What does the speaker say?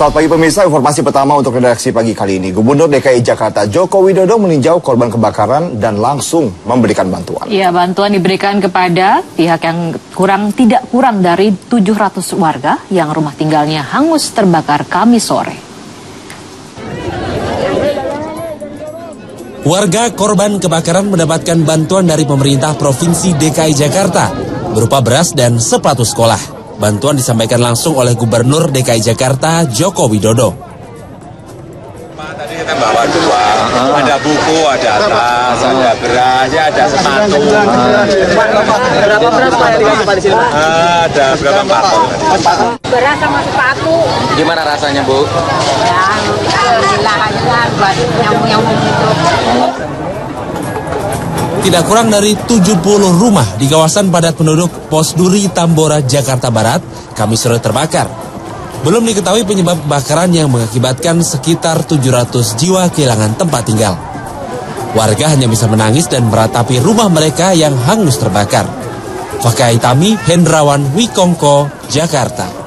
Selamat pagi pemirsa, informasi pertama untuk redaksi pagi kali ini. Gubernur DKI Jakarta Joko Widodo meninjau korban kebakaran dan langsung memberikan bantuan. Ya, bantuan diberikan kepada pihak yang kurang tidak kurang dari 700 warga yang rumah tinggalnya hangus terbakar Kamis sore. Warga korban kebakaran mendapatkan bantuan dari pemerintah Provinsi DKI Jakarta berupa beras dan sepatu sekolah. Bantuan disampaikan langsung oleh Gubernur DKI Jakarta Joko Widodo. Tadi kita bawa dua, ada buku, ada tas, ada beras, ya ada sepatu. Berapa beras Pak yang dikasih Pak di sini? Ada berapa karton? beras sama sepatu Gimana rasanya Bu? ya hilang aja buat nyamuk-nyamuk gitu Tidak kurang dari 70 rumah di kawasan padat penduduk Pos Duri, Tambora, Jakarta Barat, Kamis sore terbakar. Belum diketahui penyebab kebakaran yang mengakibatkan sekitar 700 jiwa kehilangan tempat tinggal. Warga hanya bisa menangis dan meratapi rumah mereka yang hangus terbakar. Fakai Tami, Hendrawan Wikongko, Jakarta.